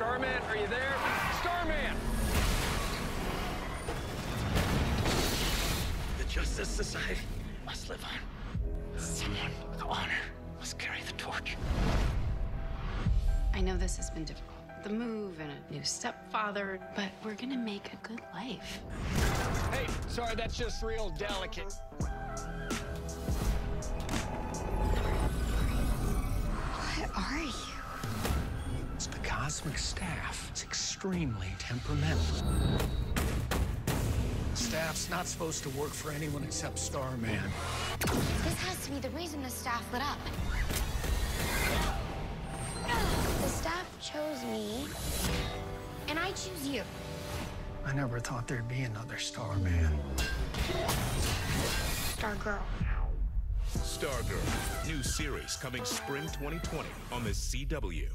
Starman, are you there? Starman! The Justice Society must live on. Someone with honor must carry the torch. I know this has been difficult. The move and a new stepfather, but we're gonna make a good life. Hey, sorry, that's just real delicate. What are you? It's cosmic staff. It's extremely temperamental. Staff's not supposed to work for anyone except Starman. This has to be the reason the staff lit up. The staff chose me, and I choose you. I never thought there'd be another Starman. Star Girl. Stargirl, new series coming spring 2020 on the CW.